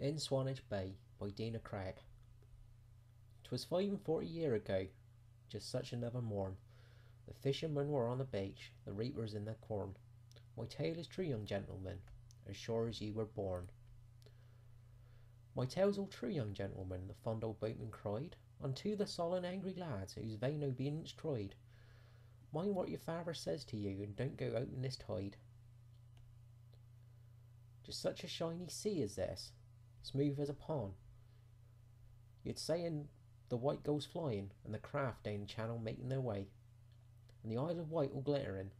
In Swanage Bay by Dinah Craik. 'Twas five and forty year ago, just such another morn. The fishermen were on the beach, the reapers in their corn. My tale is true, young gentlemen, as sure as ye were born. My tale's all true, young gentlemen, the fond old boatman cried Unto the sullen angry lads whose vain obedience tried. Mind what your father says to you, and don't go out in this tide. Just such a shiny sea as this, smooth as a pond. You'd say in the white gulls flying, and the craft down the channel making their way, and the Isle of Wight all glittering,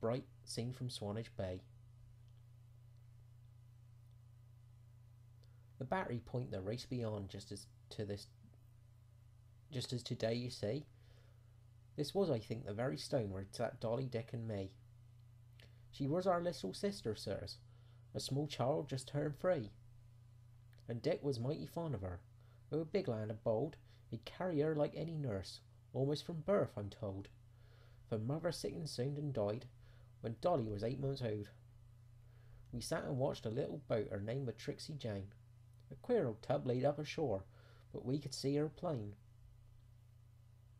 bright seen from Swanage Bay. The battery point the race beyond, just as to this, just as today you see. This was, I think, the very stone where sat Dolly, Dick, and me. She was our little sister, sirs, a small child just turned three. And Dick was mighty fond of her. A big lad and bold, he'd carry her like any nurse, almost from birth, I'm told. For mother sickened soon and died when Dolly was eight months old. We sat and watched a little boat, her name was Tricksy Jane. A queer old tub laid up ashore, but we could see her plain.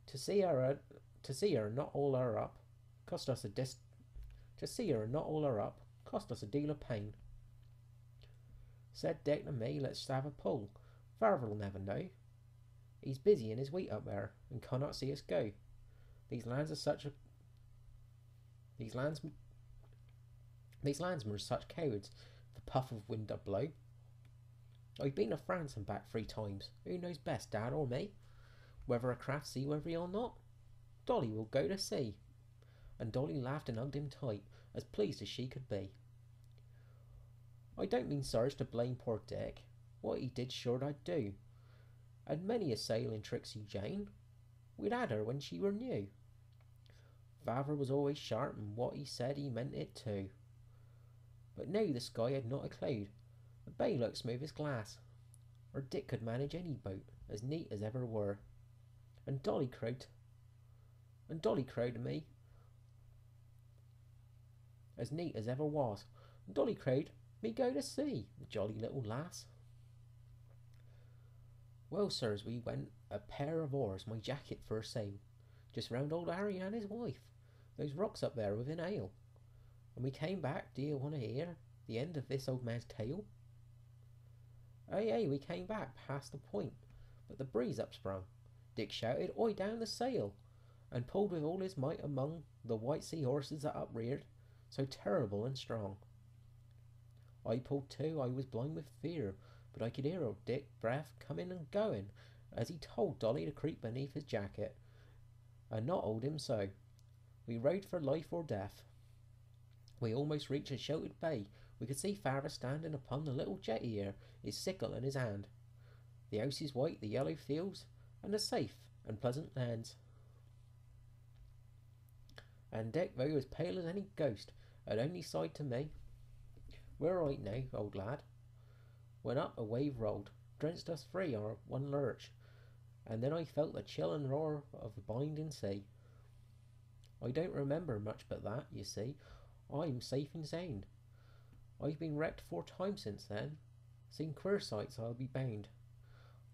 To see her, uh, to see her not all her up, cost us a dis. To see her not all her up, cost us a deal of pain. Said Dick to me, let's have a pull. Father'll never know. He's busy in his wheat up there, and cannot see us go. These lands are such a. These lands. These landsmen are such cowards. The puff of wind up blow. I've been to France and back three times. Who knows best, Dad or me? Whether a craft seaworthy or not? Dolly will go to sea. And Dolly laughed and hugged him tight, as pleased as she could be. I don't mean, sirs, to blame poor Dick. What he did sure I'd do. And many a sail in Tricksy Jane. We'd had her when she were new. Father was always sharp, and what he said he meant it too. But now the sky had not a cloud, the bay looked smooth as glass, or Dick could manage any boat, as neat as ever were. And Dolly crowed, and Dolly crowed to me, as neat as ever was. And Dolly crowed, me go to sea, the jolly little lass. Well, sirs, we went a pair of oars, my jacket for a sail, just round old Harry and his wife, those rocks up there within ale. And we came back, do you want to hear the end of this old man's tale? Ay, ay, we came back past the point, but the breeze upsprung. Dick shouted, Oi, down the sail! and pulled with all his might among the white sea horses that upreared, so terrible and strong. I pulled too, I was blind with fear, but I could hear old Dick breath coming and going as he told Dolly to creep beneath his jacket and not hold him so. We rode for life or death. We almost reached a sheltered bay. We could see father standing upon the little jetty here, his sickle in his hand. The house is white, the yellow fields, and the safe and pleasant lands. And Dick, though he was pale as any ghost, had only sighed to me. We're right now, old lad. When up a wave rolled, drenched us free on one lurch, and then I felt the chill and roar of the binding sea. I don't remember much but that, you see. I'm safe and sound. I've been wrecked four times since then. Seen queer sights, I'll be bound.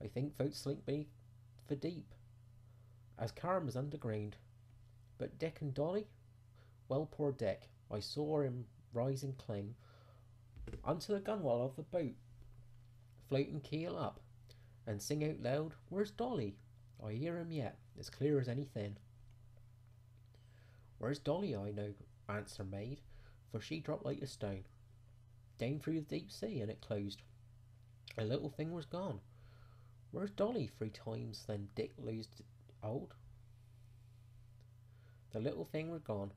I think folks sleep beneath the deep, as karma's underground. But Dick and Dolly? Well, poor Dick, I saw him rise and cling onto the gunwale of the boat, float and keel up, and sing out loud, Where's Dolly? I hear him yet, as clear as anything. Where's Dolly? I no answer made, for she dropped like a stone, down through the deep sea, and it closed. A little thing was gone. Where's Dolly? Three times then Dick loosed old. The little thing was gone.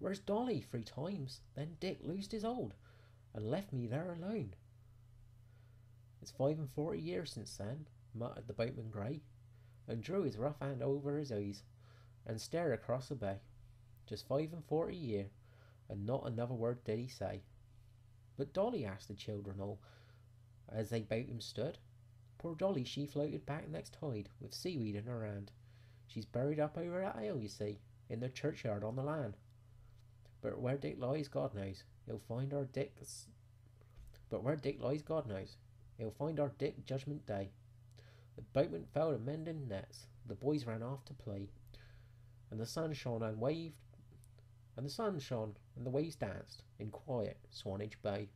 Where's Dolly? Three times then Dick loosed his old, and left me there alone. It's five and forty years since then, muttered the boatman grey, and drew his rough hand over his eyes, and stared across the bay. Just five and forty year, and not another word did he say. But Dolly asked the children all, as they about him stood. Poor Dolly, she floated back next tide, with seaweed in her hand. She's buried up over that hill, you see, in the churchyard on the land. But where Dick lies, God knows. He'll find our Dick's. But where Dick lies, God knows. He'll find our Dick Judgment Day. The boatman fell to mending nets. The boys ran off to play, and the sun shone and waved, and the sun shone and the waves danced in quiet Swanage Bay.